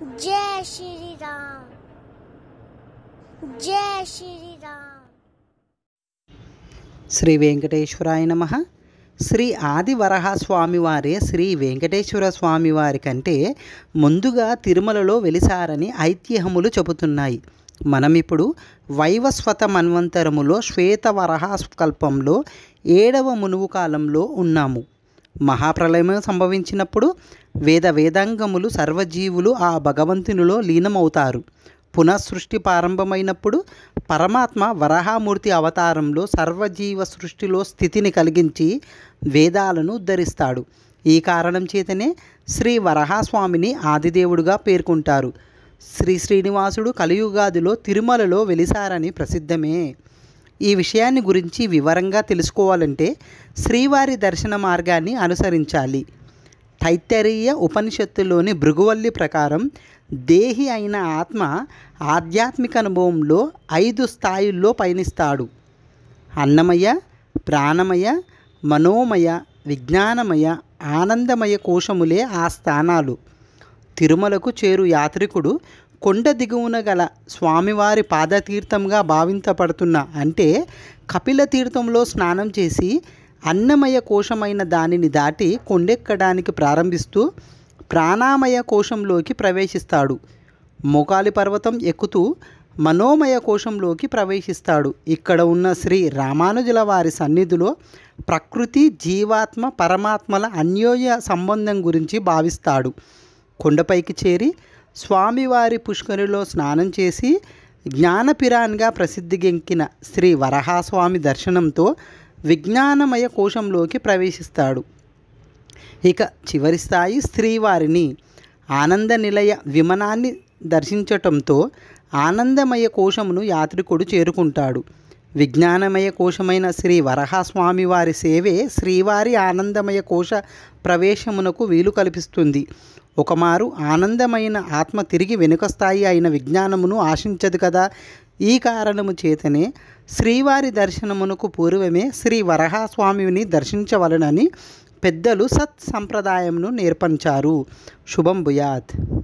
జై శ్రీరామ్. జై శ్రీరామ్. శ్రీ వెంకటేశ్వరాయ నమ. శ్రీ ఆదివరహ స్వామివారే శ్రీ వెంకటేశ్వర స్వామివారి కంటే ముందుగా తిరుమలలో వెలిసారని ఐతిహ్యములు చెబుతున్నాయి. మనమిప్పుడు వైవస్వత మన్వంతరములో శ్వేతవరహ కల్పంలో ఏడవ మునువు కాలంలో ఉన్నాము. మహాప్రలయం సంభవించినప్పుడు వేద వేదాంగములు సర్వజీవులు ఆ భగవంతునిలో లీనమవుతారు. పునఃసృష్టి ప్రారంభమైనప్పుడు పరమాత్మ వరాహమూర్తి అవతారంలో సర్వజీవ సృష్టిలో స్థితిని కలిగించి వేదాలను ఉద్ధరిస్తాడు. ఈ కారణం చేతనే శ్రీ వరహాస్వామిని ఆదిదేవుడుగా పేర్కొంటారు. శ్రీ శ్రీనివాసుడు కలియుగాదిలో తిరుమలలో వెలిసారని ప్రసిద్ధమే. ఈ విషయాన్ని గురించి వివరంగా తెలుసుకోవాలంటే శ్రీవారి దర్శన మార్గాన్ని అనుసరించాలి. తైత్తరీయ ఉపనిషత్తులోని భృగువల్లి ప్రకారం దేహి అయిన ఆత్మ ఆధ్యాత్మిక అనుభవంలో ఐదు స్థాయిల్లో పయనిస్తాడు. అన్నమయ ప్రాణమయ మనోమయ విజ్ఞానమయ ఆనందమయ కోశములే ఆ స్థానాలు. తిరుమలకు చేరు యాత్రికుడు కొండ దిగువన గల స్వామివారి పాదతీర్థంగా భావించబడుతున్న అంటే కపిల తీర్థంలో స్నానం చేసి అన్నమయ కోశమైన దానిని దాటి కొండెక్కడానికి ప్రారంభిస్తూ ప్రాణామయ కోశంలోకి ప్రవేశిస్తాడు. మొగాలి పర్వతం ఎక్కుతూ మనోమయ కోశంలోకి ప్రవేశిస్తాడు. ఇక్కడ ఉన్న శ్రీ రామానుజుల వారి సన్నిధిలో ప్రకృతి జీవాత్మ పరమాత్మల అన్యోన్య సంబంధం గురించి భావిస్తాడు. కొండపైకి చేరి స్వామివారి పుష్కరిలో స్నానం చేసి జ్ఞానపిరాన్గా ప్రసిద్ధిగెంకిన శ్రీ వరహాస్వామి దర్శనంతో విజ్ఞానమయ కోశంలోకి ప్రవేశిస్తాడు. ఇక చివరి స్థాయి స్త్రీవారిని ఆనంద నిలయ విమనాన్ని దర్శించటంతో ఆనందమయ కోశమును యాత్రికుడు చేరుకుంటాడు. విజ్ఞానమయ కోశమైన శ్రీ వరహాస్వామి వారి సేవే శ్రీవారి ఆనందమయ కోశ ప్రవేశమునకు వీలు కల్పిస్తుంది. ఒకమారు ఆనందమైన ఆత్మ తిరిగి వెనుక స్థాయి అయిన విజ్ఞానమును ఆశించదు కదా. ఈ కారణము చేతనే శ్రీవారి దర్శనమునకు పూర్వమే శ్రీ వరహాస్వామిని దర్శించవలనని పెద్దలు సత్ సంప్రదాయమును నేర్పంచారు. శుభం భుయాత్.